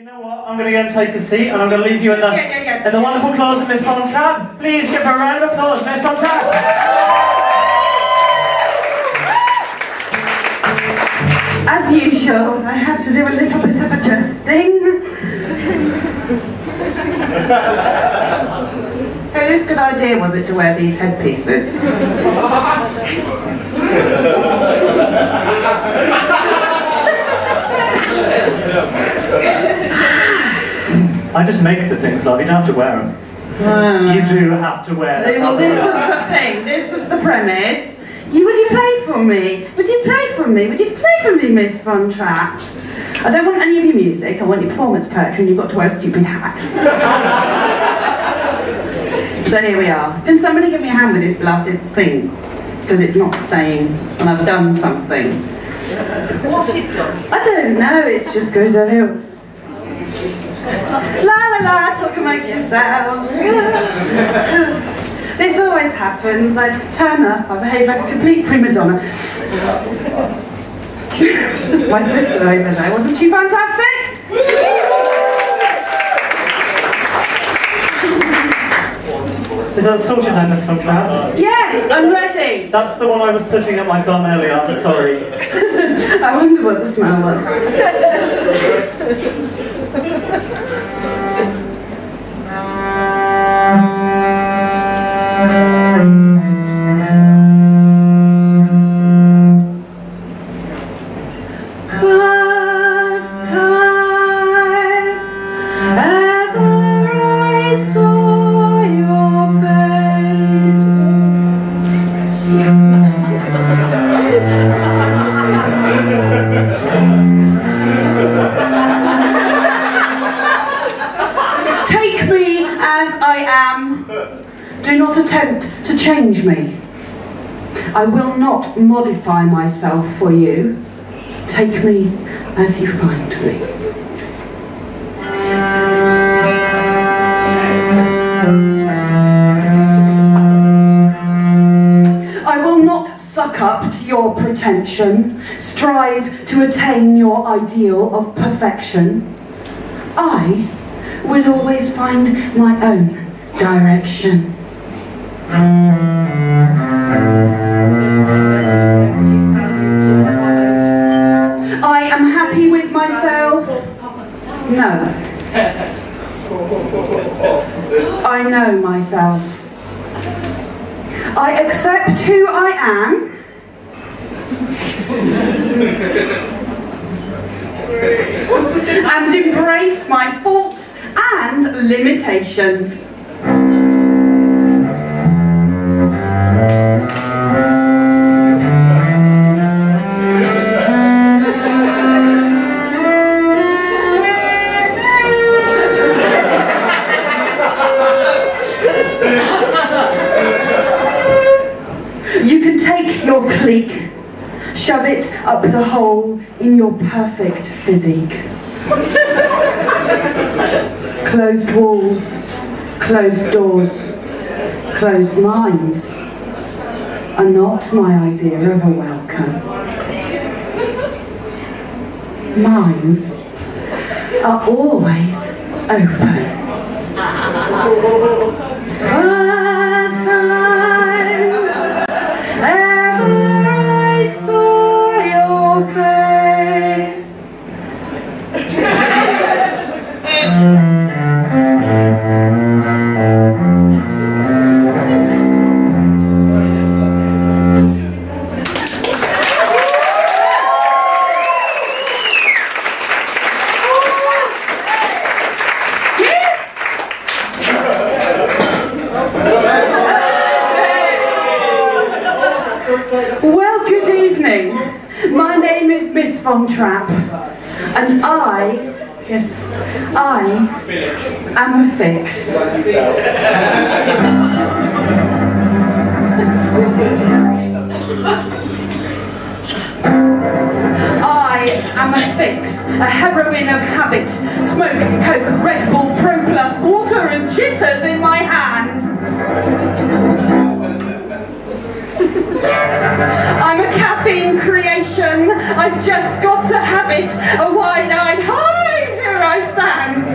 You know what? I'm going to go and take a seat, and I'm going to leave you in the Yeah, yeah, yeah. in the wonderful claws of Miss Von Please give her a round of applause, Miss Von As usual, I have to do a little bit of adjusting. Whose good idea was it to wear these headpieces? I just make the things, love. You don't have to wear them. Ah. You do have to wear them. Well, this was the thing. This was the premise. You would you play for me? Would you play for me? Would you play for me, Miss Von Trapp? I don't want any of your music. I want your performance poetry, and you've got to wear a stupid hat. so here we are. Can somebody give me a hand with this blasted thing? Because it's not staying, and I've done something. What have you done? I don't know. It's just good. I know. La la la, talk amongst yourselves. this always happens. I turn up, I behave like a complete prima donna. That's my sister over there. Wasn't she fantastic? Is that sorted now, Miss Von Trapp? Yes, I'm ready. That's the one I was putting at my bum earlier. I'm sorry. I wonder what the smell was. modify myself for you. Take me as you find me. I will not suck up to your pretension, strive to attain your ideal of perfection. I will always find my own direction. No. I know myself. I accept who I am. and embrace my faults and limitations. Physique. closed walls, closed doors, closed minds are not my idea of a welcome. Mine are always open. My name is Miss Von Trapp, and I, yes, I am a fix. I am a fix, a heroine of habit, smoke, coke, Red Bull, Pro Plus, water and jitters in my hand. I've just got to have it. A wide-eyed, hi, here I stand.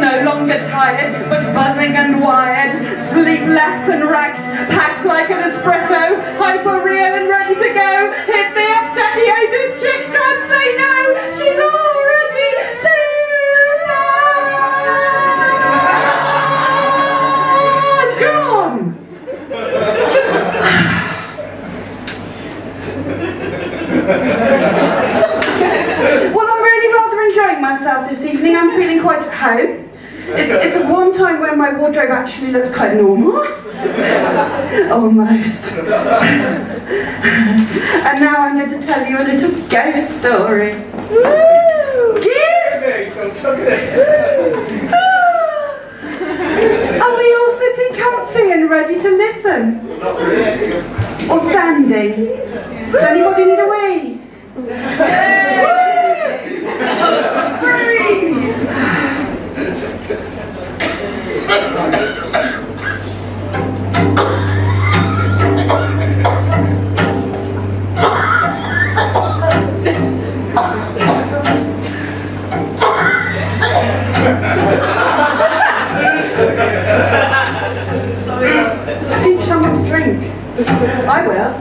no longer tired, but buzzing and wired. Sleep left and racked, packed like an espresso. Hyper real and ready to go. Hit me up, Daddy I just checked. Actually looks quite normal. Almost. and now I'm going to tell you a little ghost story. Woo! Give! Are we all sitting comfy and ready to listen? Or standing? Does anybody need a wee? I will.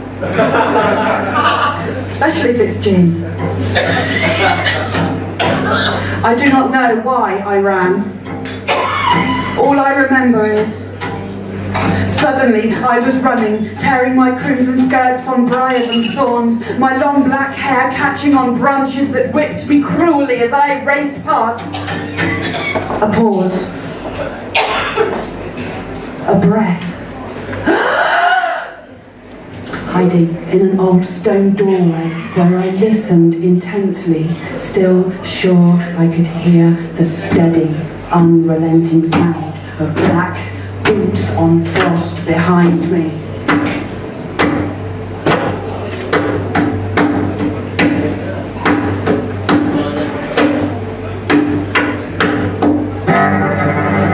Especially if it's gin. I do not know why I ran. Suddenly, I was running, tearing my crimson skirts on briars and thorns, my long black hair catching on branches that whipped me cruelly as I raced past. A pause. A breath. Hiding in an old stone doorway where I listened intently, still sure I could hear the steady, unrelenting sound of black boots on frost behind me.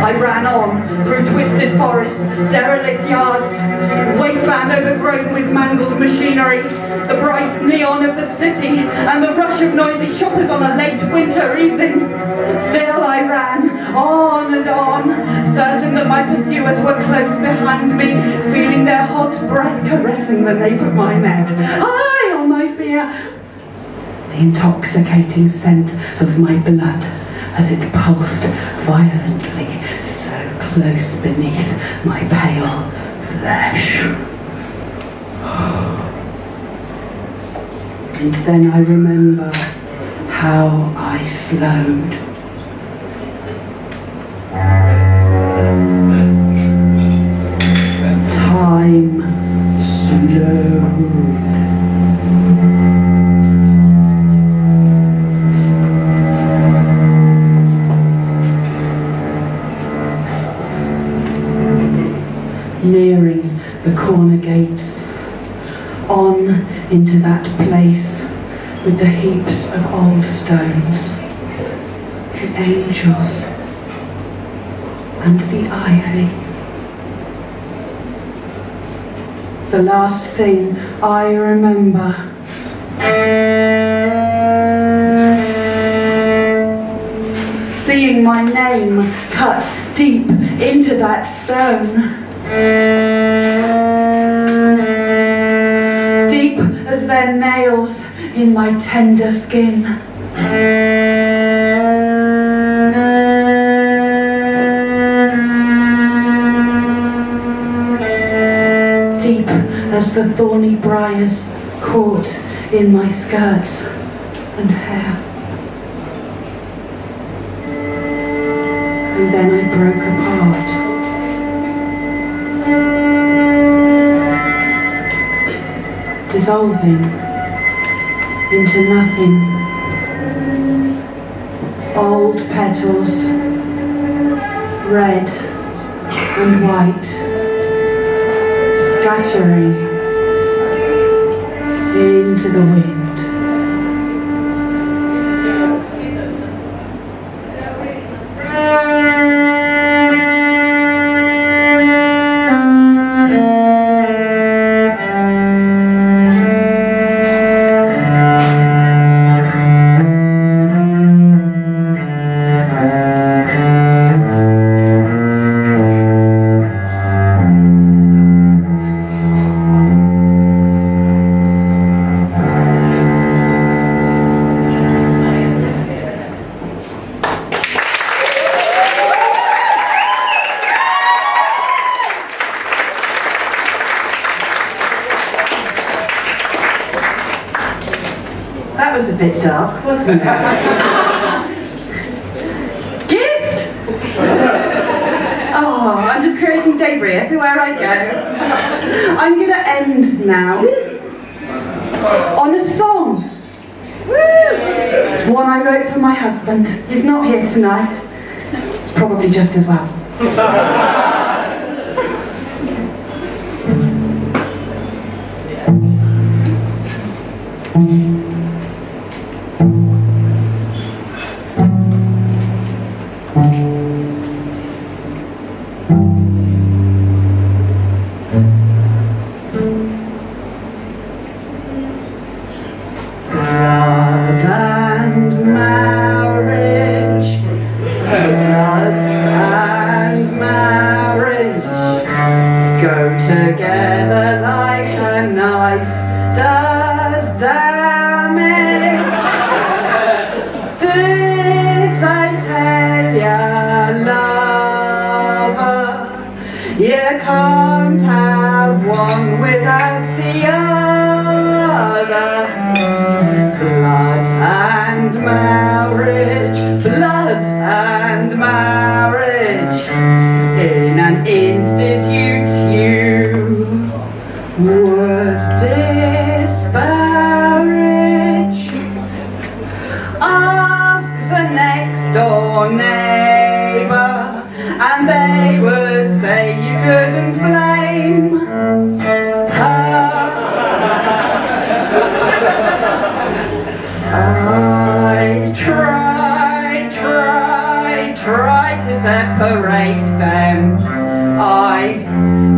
I ran on through twisted forests, derelict yards, wasteland overgrown with mangled machinery, the bright neon of the city, and the rush of noisy shoppers on a late winter evening. Still I ran, on and on, certain that my pursuers were close behind me, feeling their hot breath caressing the nape of my neck. High oh, on my fear, the intoxicating scent of my blood as it pulsed violently so close beneath my pale flesh. And then I remember how I slowed. Nearing the corner gates, on into that place with the heaps of old stones, the angels, and the ivy. The last thing I remember. Seeing my name cut deep into that stone. Deep as their nails in my tender skin. As the thorny briars caught in my skirts and hair. And then I broke apart. dissolving into nothing. Old petals, red and white, scattering into the wind. Bit dark, wasn't it? Gift! Oh, I'm just creating debris everywhere I go. I'm gonna end now on a song. It's one I wrote for my husband. He's not here tonight. It's probably just as well.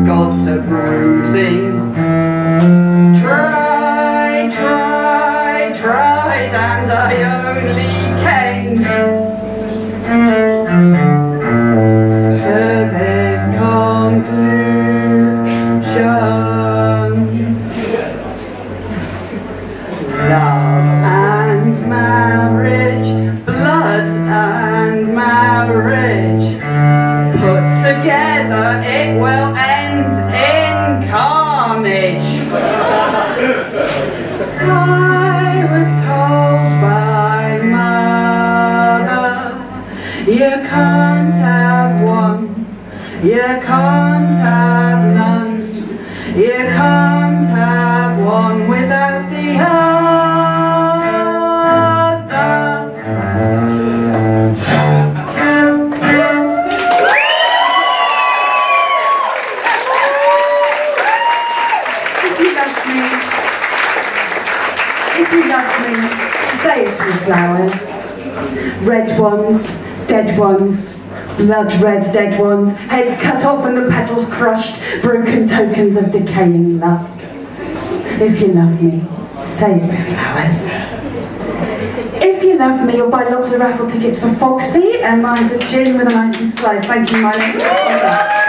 Got to bruising. Try, try, tried, and I only came to this conclusion. Love and marriage, blood and marriage. Put together, it you can't blood red dead ones, heads cut off and the petals crushed, broken tokens of decaying lust. If you love me, say it with flowers. If you love me, you'll buy lots of raffle tickets for Foxy, and mine's a gin with a nice slice. Thank you, my name.